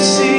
see